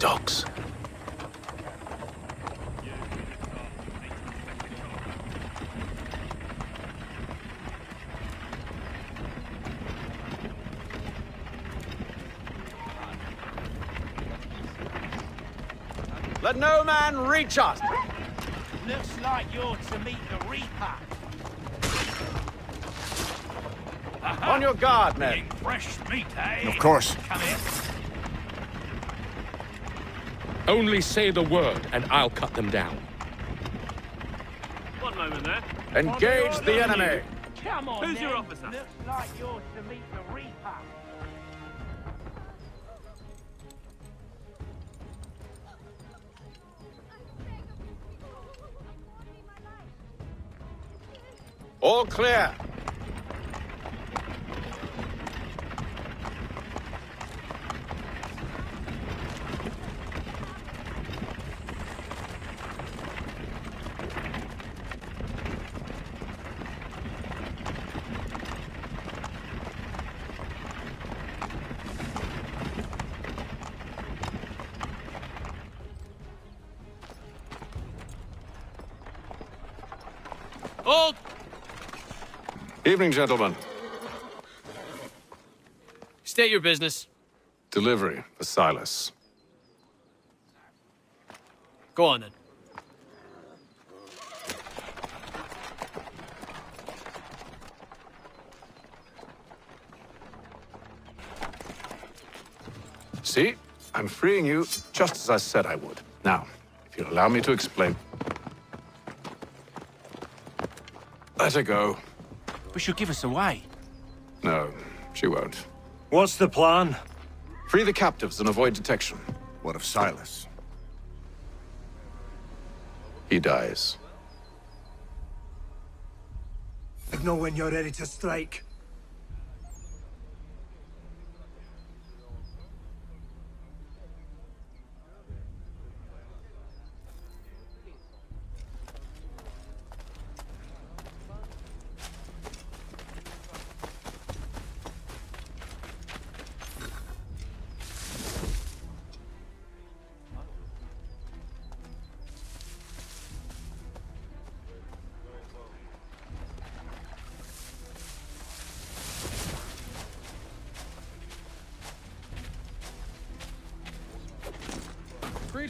Dogs. Let no man reach us! Looks like you're to meet the Reaper. On your guard, men. Fresh meat, eh? Of course. Come in. Only say the word, and I'll cut them down. One moment there. Engage the enemy! Come on, Who's your officer? Looks like you're to meet the Reaper. All clear. Hold! Evening, gentlemen. State your business. Delivery for Silas. Go on then. See? I'm freeing you just as I said I would. Now, if you'll allow me to explain. Let her go. But she'll give us away. No, she won't. What's the plan? Free the captives and avoid detection. What of Silas? He dies. I know when you're ready to strike.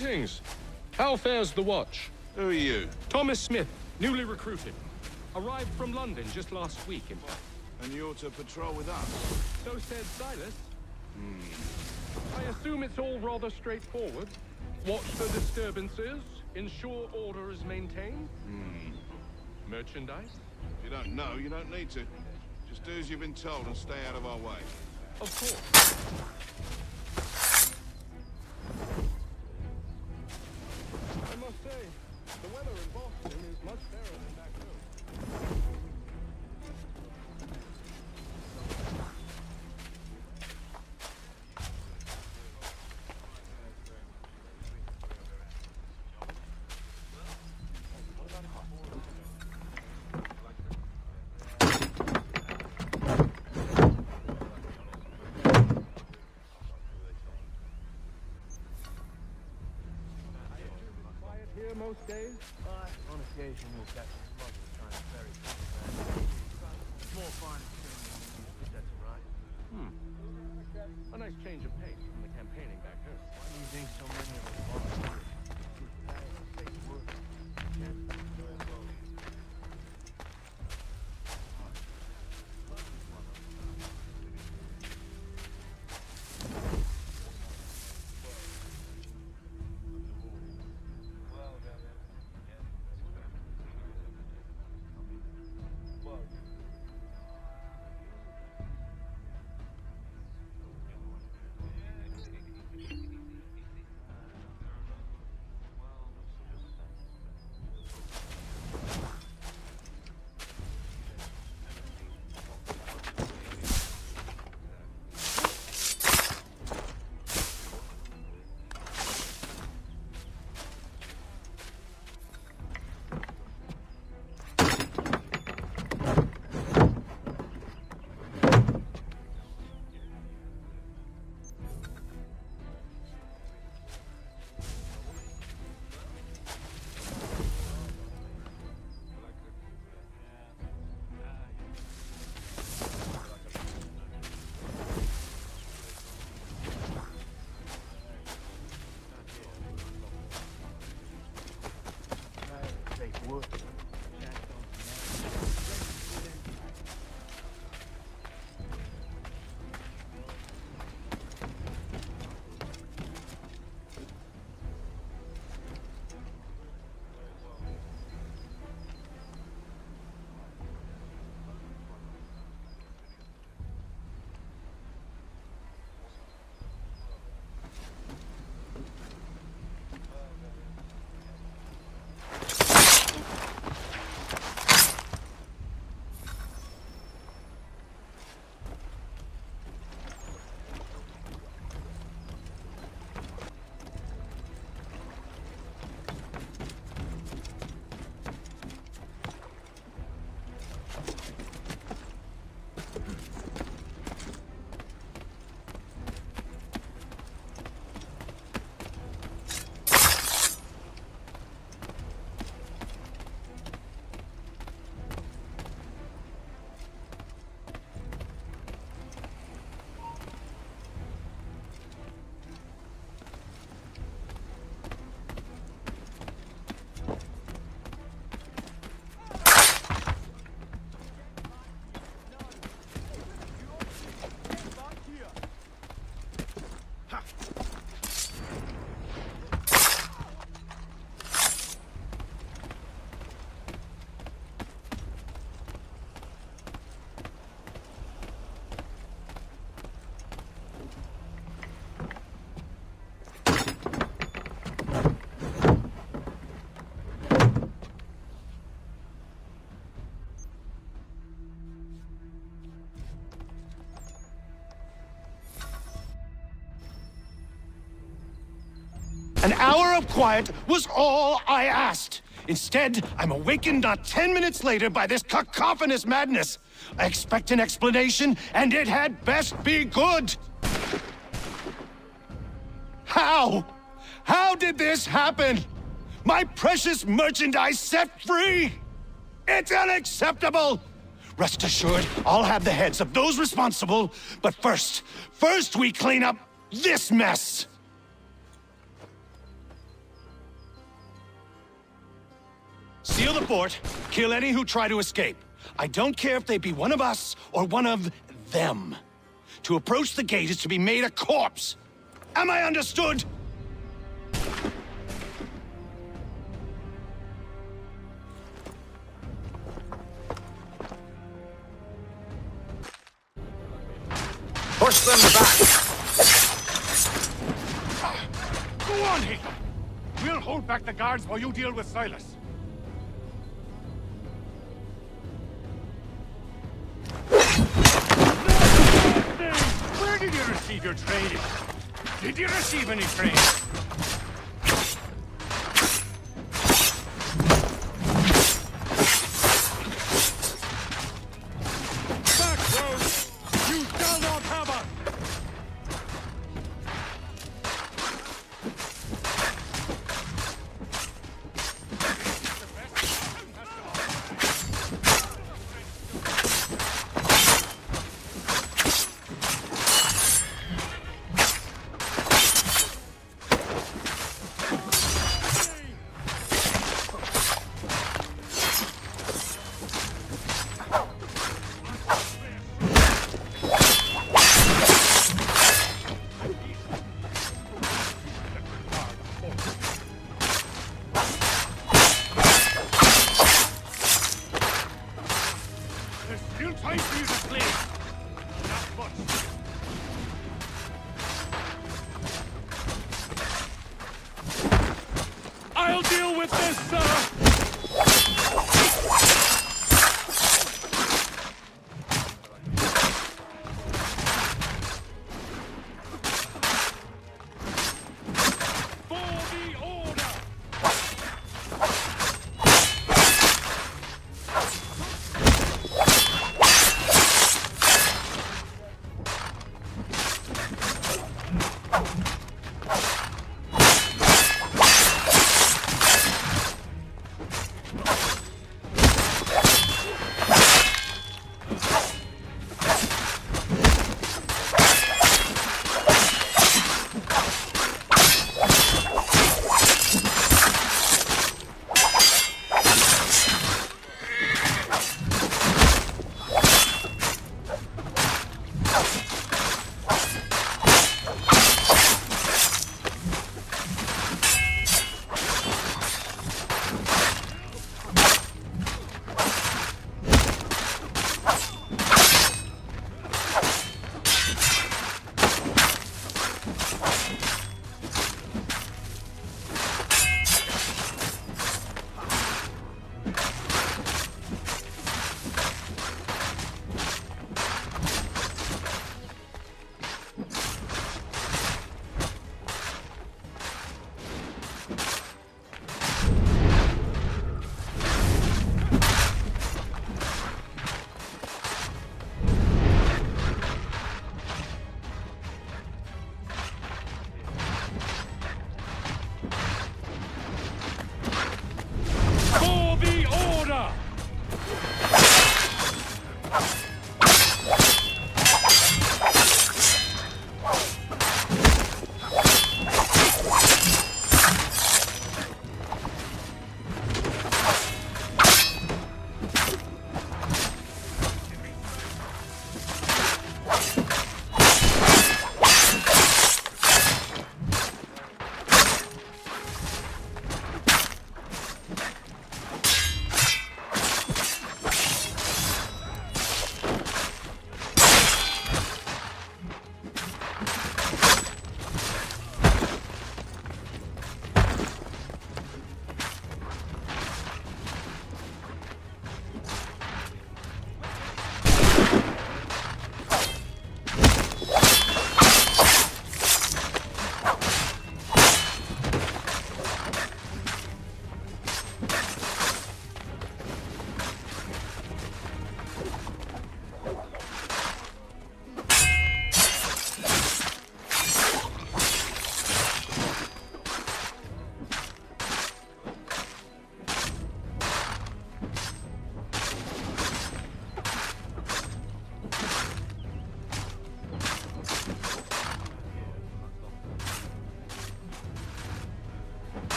Greetings. How fares the watch? Who are you? Thomas Smith, newly recruited. Arrived from London just last week, in fact. And you're to patrol with us? So said Silas. Hmm. I assume it's all rather straightforward. Watch for disturbances, ensure order is maintained. Hmm. Merchandise? If you don't know, you don't need to. Just do as you've been told and stay out of our way. Of course. Most days? On occasion, we'll catch a smuggler trying to ferry contraband. Small fine if that's all right. Hmm. A nice change of pace from the campaigning back home. Why do you think so many of us An hour of quiet was all I asked. Instead, I'm awakened not ten minutes later by this cacophonous madness. I expect an explanation, and it had best be good. How? How did this happen? My precious merchandise set free! It's unacceptable! Rest assured, I'll have the heads of those responsible, but first, first we clean up this mess! Seal the fort, kill any who try to escape. I don't care if they be one of us or one of them. To approach the gate is to be made a corpse. Am I understood? Push them back. Go on, Hiccup! We'll hold back the guards while you deal with Silas. Did you receive your training? Did you receive any training?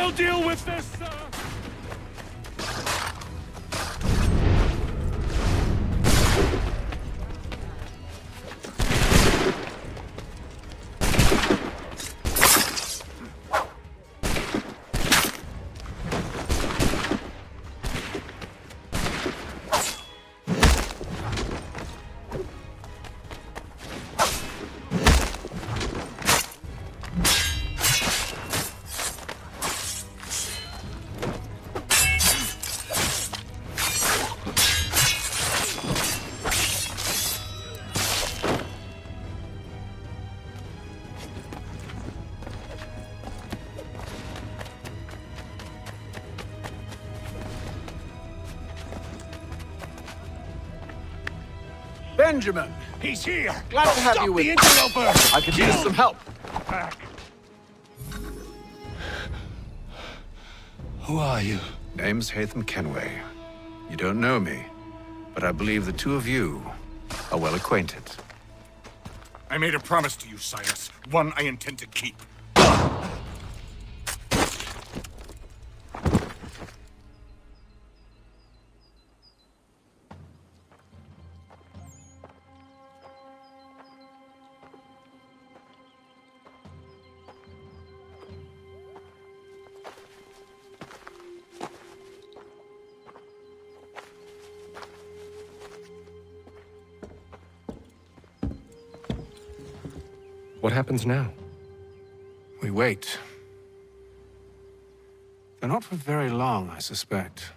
I'll deal with this, sir! Benjamin! He's here! Glad to have you with the interloper! I could use some help. Back. Who are you? Name's Haytham Kenway. You don't know me, but I believe the two of you are well acquainted. I made a promise to you, Silas. One I intend to keep. What happens now? We wait. Though not for very long, I suspect.